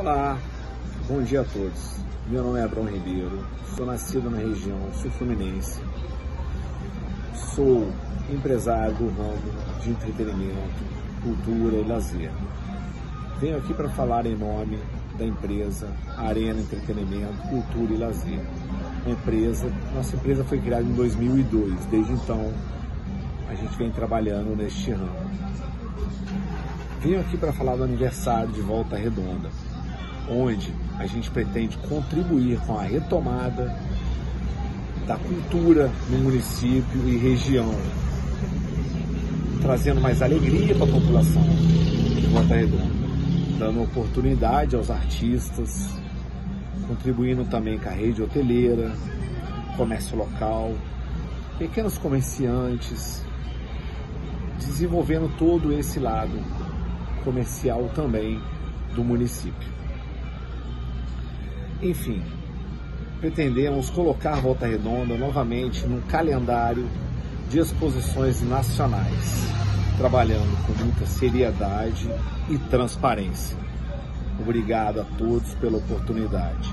Olá, bom dia a todos. Meu nome é Abrão Ribeiro, sou nascido na região sul-fluminense, sou empresário do ramo de entretenimento, cultura e lazer. Venho aqui para falar em nome da empresa Arena Entretenimento, Cultura e Lazer. A empresa, nossa empresa foi criada em 2002, desde então a gente vem trabalhando neste ramo. Venho aqui para falar do aniversário de Volta Redonda, onde a gente pretende contribuir com a retomada da cultura no município e região, trazendo mais alegria para a população de Volta Redonda, dando oportunidade aos artistas, contribuindo também com a rede hoteleira, comércio local, pequenos comerciantes, desenvolvendo todo esse lado comercial também do município. Enfim, pretendemos colocar Volta Redonda novamente no calendário de exposições nacionais, trabalhando com muita seriedade e transparência. Obrigado a todos pela oportunidade.